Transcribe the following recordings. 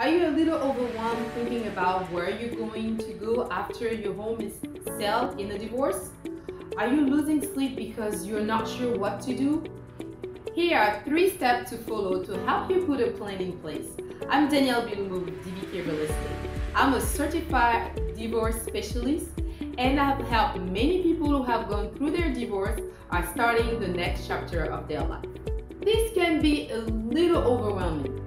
Are you a little overwhelmed thinking about where you're going to go after your home is sold in a divorce? Are you losing sleep because you're not sure what to do? Here are three steps to follow to help you put a plan in place. I'm Danielle Bilumbu with DBK Real Estate. I'm a certified divorce specialist and I've helped many people who have gone through their divorce are starting the next chapter of their life. This can be a little overwhelming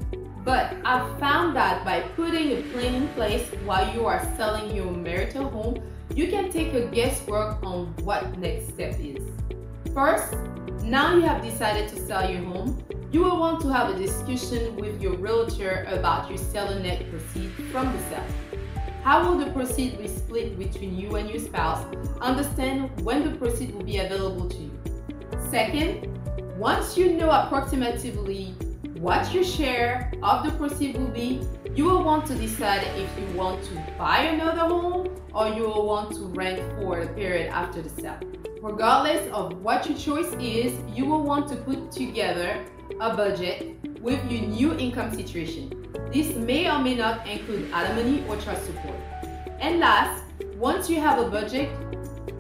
but I've found that by putting a plan in place while you are selling your marital home, you can take a guesswork on what next step is. First, now you have decided to sell your home, you will want to have a discussion with your realtor about your seller net proceeds from the sale. How will the proceeds be split between you and your spouse? Understand when the proceeds will be available to you. Second, once you know approximately what your share of the proceeds will be, you will want to decide if you want to buy another home or you will want to rent for a period after the sale. Regardless of what your choice is, you will want to put together a budget with your new income situation. This may or may not include alimony or child support. And last, once you have a budget,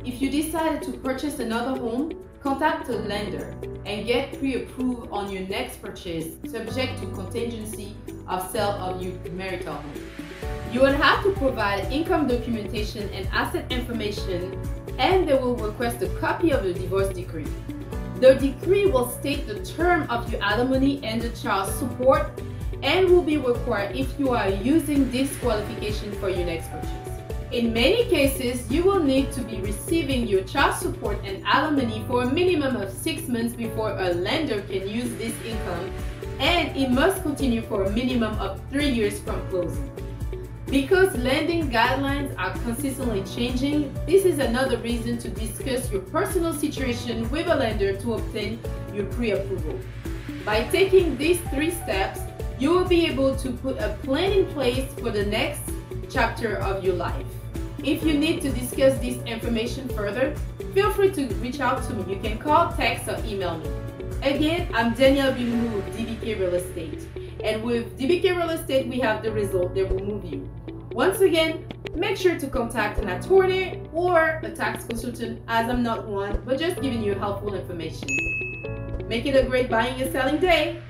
if you decide to purchase another home, contact a lender and get pre-approved on your next purchase subject to contingency of sale of your marital home. You will have to provide income documentation and asset information and they will request a copy of the divorce decree. The decree will state the term of your alimony and the child support and will be required if you are using this qualification for your next purchase. In many cases, you will need to be receiving your child support and alimony for a minimum of six months before a lender can use this income, and it must continue for a minimum of three years from closing. Because lending guidelines are consistently changing, this is another reason to discuss your personal situation with a lender to obtain your pre-approval. By taking these three steps, you will be able to put a plan in place for the next chapter of your life. If you need to discuss this information further, feel free to reach out to me. You can call, text, or email me. Again, I'm Danielle Bilumbu with DBK Real Estate. And with DBK Real Estate, we have the result that will move you. Once again, make sure to contact an attorney or a tax consultant as I'm not one, but just giving you helpful information. Make it a great buying and selling day.